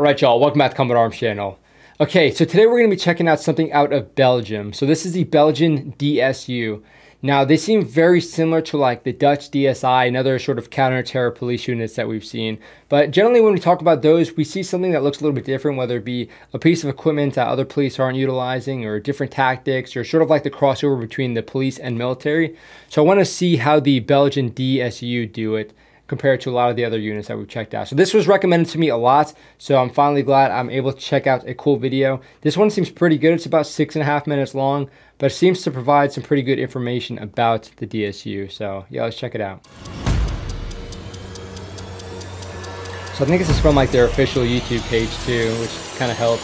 All right, y'all, welcome back to Combat Arms channel. Okay, so today we're gonna be checking out something out of Belgium. So this is the Belgian DSU. Now, they seem very similar to like the Dutch DSI and other sort of counter-terror police units that we've seen. But generally when we talk about those, we see something that looks a little bit different, whether it be a piece of equipment that other police aren't utilizing or different tactics or sort of like the crossover between the police and military. So I wanna see how the Belgian DSU do it compared to a lot of the other units that we've checked out. So this was recommended to me a lot, so I'm finally glad I'm able to check out a cool video. This one seems pretty good. It's about six and a half minutes long, but it seems to provide some pretty good information about the DSU. So yeah, let's check it out. So I think this is from like their official YouTube page too, which kind of helps.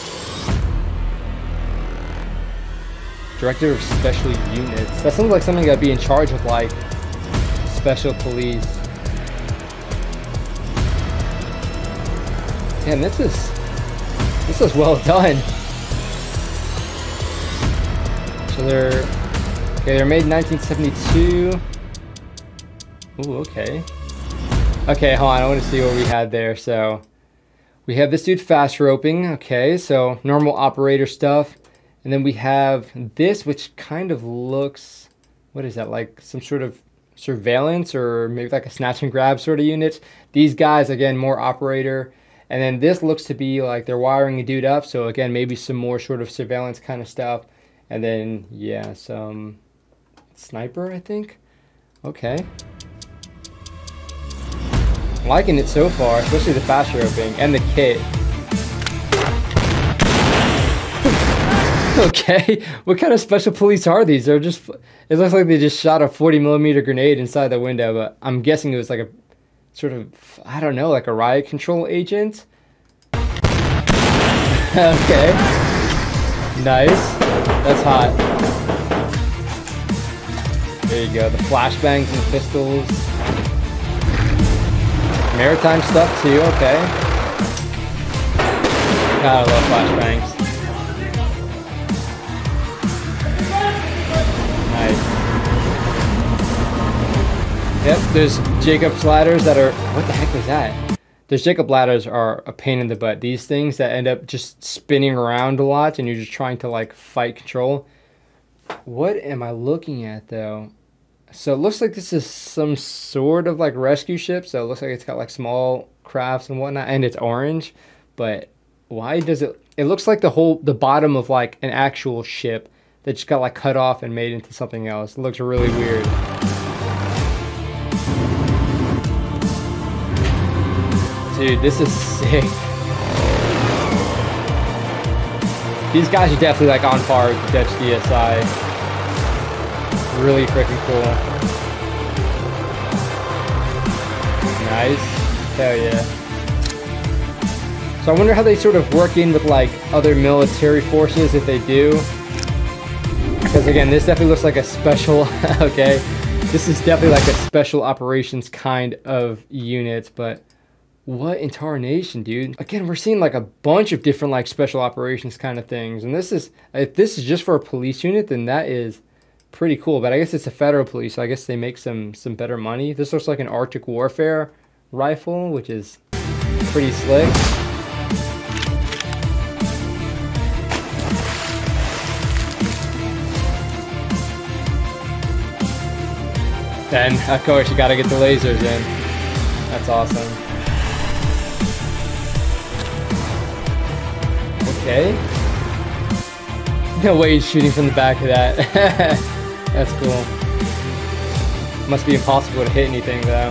Director of Special Units. That sounds like something that'd be in charge of like special police. Damn, this is this is well done. So they're okay. They're made in 1972. Ooh, okay. Okay, hold on. I want to see what we had there. So we have this dude fast roping. Okay, so normal operator stuff, and then we have this, which kind of looks. What is that? Like some sort of surveillance or maybe like a snatch and grab sort of unit. These guys again more operator. And then this looks to be like they're wiring a dude up. So again, maybe some more sort of surveillance kind of stuff. And then, yeah, some sniper, I think. Okay. liking it so far, especially the fast roping and the kit. okay, what kind of special police are these? They're just, it looks like they just shot a 40 millimeter grenade inside the window, but I'm guessing it was like a sort of, I don't know, like a riot control agent. okay. Nice. That's hot. There you go, the flashbangs and pistols. Maritime stuff too, okay. God, I love flashbangs. Yep, there's Jacob's ladders that are, what the heck was that? There's Jacob ladders are a pain in the butt. These things that end up just spinning around a lot and you're just trying to like fight control. What am I looking at though? So it looks like this is some sort of like rescue ship. So it looks like it's got like small crafts and whatnot and it's orange. But why does it, it looks like the whole, the bottom of like an actual ship that just got like cut off and made into something else. It looks really weird. Dude, this is sick. These guys are definitely like on par with the Dutch DSI. Really freaking cool. Nice. Hell yeah. So I wonder how they sort of work in with like other military forces if they do. Because again, this definitely looks like a special, okay. This is definitely like a special operations kind of unit, but what in tarnation, dude? Again, we're seeing like a bunch of different like special operations kind of things. And this is, if this is just for a police unit, then that is pretty cool. But I guess it's a federal police, so I guess they make some, some better money. This looks like an Arctic Warfare rifle, which is pretty slick. Then, of course, you gotta get the lasers in. That's awesome. Okay. No way he's shooting from the back of that. That's cool. Must be impossible to hit anything though.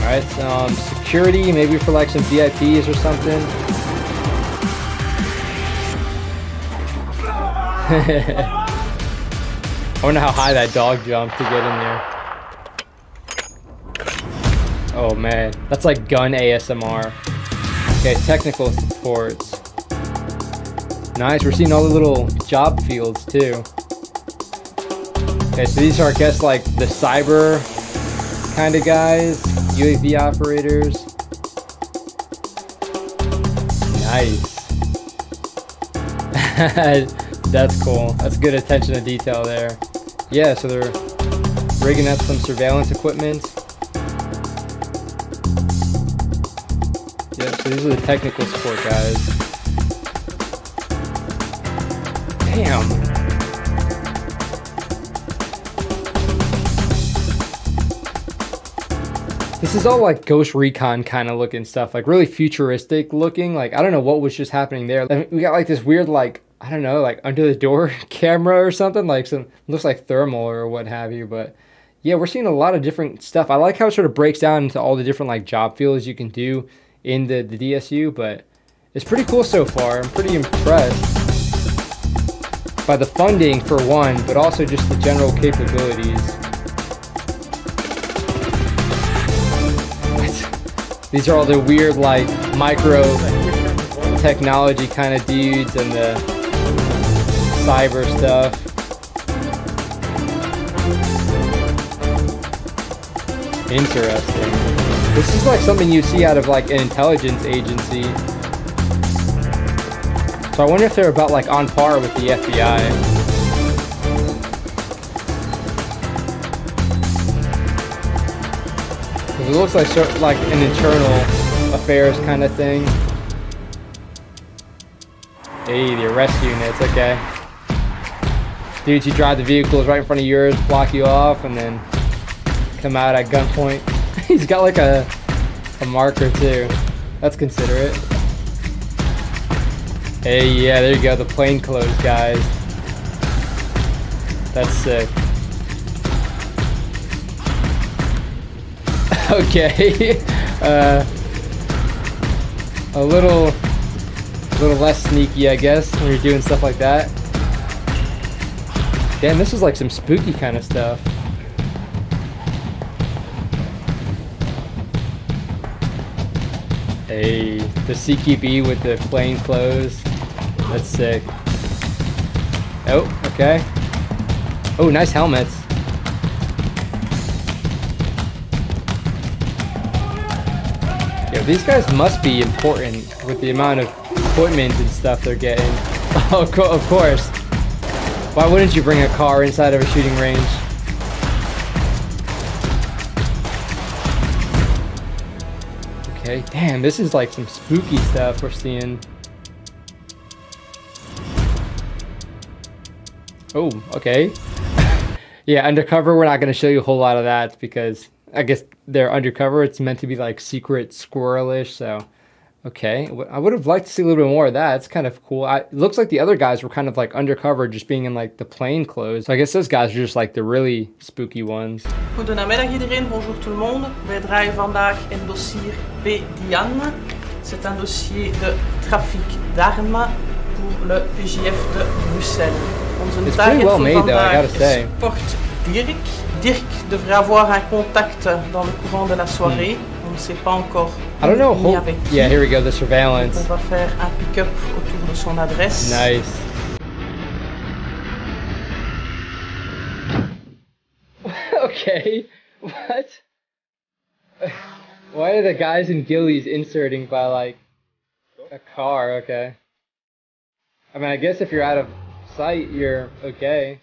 Alright, some security, maybe for like some VIPs or something. I wonder how high that dog jumped to get in there. Oh man, that's like gun ASMR. Okay, technical supports. Nice, we're seeing all the little job fields too. Okay, so these are, I guess, like the cyber kind of guys, UAV operators. Nice. That's cool. That's good attention to detail there. Yeah, so they're rigging up some surveillance equipment. So these are the technical support guys. Damn. This is all like Ghost Recon kind of looking stuff, like really futuristic looking. Like, I don't know what was just happening there. We got like this weird, like, I don't know, like under the door camera or something, like some, looks like thermal or what have you, but yeah, we're seeing a lot of different stuff. I like how it sort of breaks down into all the different like job fields you can do in the, the DSU, but it's pretty cool so far. I'm pretty impressed by the funding for one, but also just the general capabilities. These are all the weird like micro technology kind of dudes and the cyber stuff. Interesting. This is like something you see out of like an intelligence agency. So I wonder if they're about like on par with the FBI. It looks like of like an internal affairs kind of thing. Hey, the arrest units, okay. Dudes who drive the vehicles right in front of yours, block you off, and then come out at gunpoint. He's got like a, a marker too. That's considerate. Hey, yeah, there you go, the plainclothes guys. That's sick. okay. uh, a little, a little less sneaky, I guess, when you're doing stuff like that. Damn, this is like some spooky kind of stuff. Hey, the CQB with the plain clothes. That's sick. Oh, okay. Oh, nice helmets. Yeah, these guys must be important with the amount of equipment and stuff they're getting. Oh, of course. Why wouldn't you bring a car inside of a shooting range? Okay, damn, this is like some spooky stuff we're seeing. Oh, okay. yeah, undercover, we're not going to show you a whole lot of that because I guess they're undercover. It's meant to be like secret squirrelish, so Okay, I would have liked to see a little bit more of that. It's kind of cool. I, it looks like the other guys were kind of like undercover, just being in like the plain clothes. So I guess those guys are just like the really spooky ones. Goedemiddag iedereen, bonjour tout le monde. Wij draaien vandaag in dossier B. Diane. C'est un dossier de trafic d'armes pour le PJF de Bruxelles. Onze target well made, though, I gotta say. Dirk. Dirk devrait avoir un contact dans le courant de la soirée. Hmm. On ne sait pas encore I don't know. ni avec qui. yeah, here we go. The On surveillance. va faire un pick-up autour de son adresse. Nice. okay. What? Why are the guys in ghillies inserting by like a car? Okay. I mean, I guess if you're out of sight, you're okay.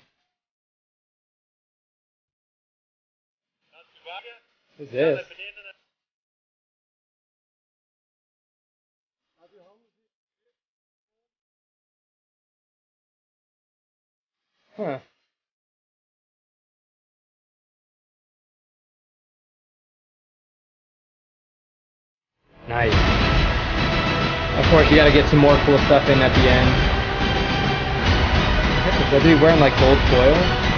What's this? Huh. Nice. Of course, you gotta get some more cool stuff in at the end. What is he wearing like gold foil?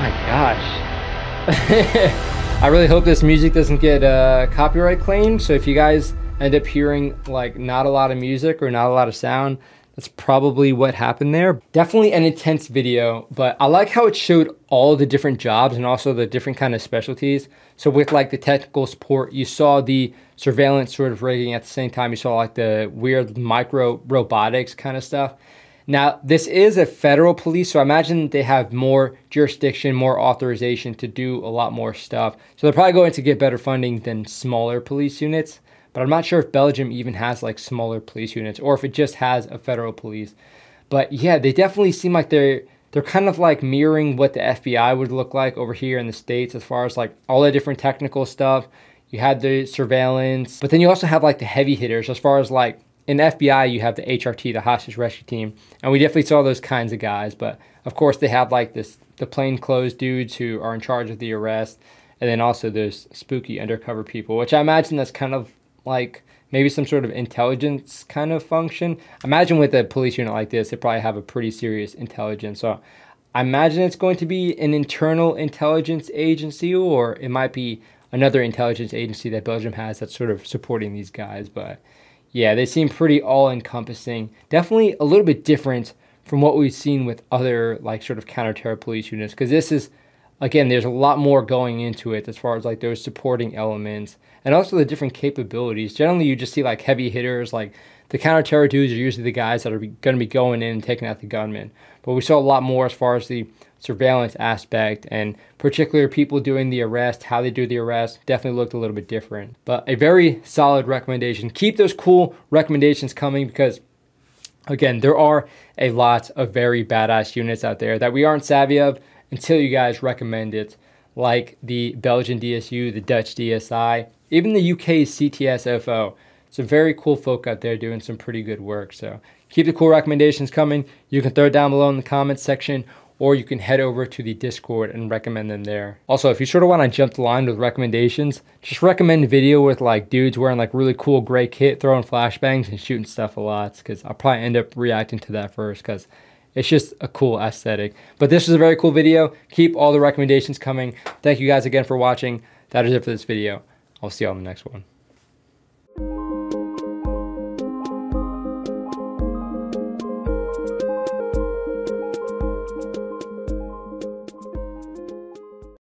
My gosh. I really hope this music doesn't get uh, copyright claimed. So if you guys end up hearing like not a lot of music or not a lot of sound, that's probably what happened there. Definitely an intense video, but I like how it showed all the different jobs and also the different kind of specialties. So with like the technical support, you saw the surveillance sort of rigging at the same time. You saw like the weird micro robotics kind of stuff. Now, this is a federal police, so I imagine they have more jurisdiction, more authorization to do a lot more stuff. So they're probably going to get better funding than smaller police units. But I'm not sure if Belgium even has like smaller police units or if it just has a federal police. But yeah, they definitely seem like they're they're kind of like mirroring what the FBI would look like over here in the States as far as like all the different technical stuff. You had the surveillance, but then you also have like the heavy hitters as far as like in FBI, you have the HRT, the hostage rescue team, and we definitely saw those kinds of guys. But of course, they have like this the plainclothes dudes who are in charge of the arrest, and then also those spooky undercover people, which I imagine that's kind of like maybe some sort of intelligence kind of function. Imagine with a police unit like this, they probably have a pretty serious intelligence. So I imagine it's going to be an internal intelligence agency, or it might be another intelligence agency that Belgium has that's sort of supporting these guys. But yeah, they seem pretty all encompassing. Definitely a little bit different from what we've seen with other like sort of counter-terror police units because this is again there's a lot more going into it as far as like those supporting elements and also the different capabilities generally you just see like heavy hitters like the counter-terror dudes are usually the guys that are going to be going in and taking out the gunmen but we saw a lot more as far as the surveillance aspect and particular people doing the arrest how they do the arrest definitely looked a little bit different but a very solid recommendation keep those cool recommendations coming because Again, there are a lot of very badass units out there that we aren't savvy of until you guys recommend it, like the Belgian DSU, the Dutch DSI, even the UK's CTSFO. Some very cool folk out there doing some pretty good work. So keep the cool recommendations coming. You can throw it down below in the comments section or you can head over to the Discord and recommend them there. Also, if you sort of want to jump the line with recommendations, just recommend a video with like dudes wearing like really cool gray kit, throwing flashbangs and shooting stuff a lot because I'll probably end up reacting to that first because it's just a cool aesthetic. But this is a very cool video. Keep all the recommendations coming. Thank you guys again for watching. That is it for this video. I'll see you on the next one.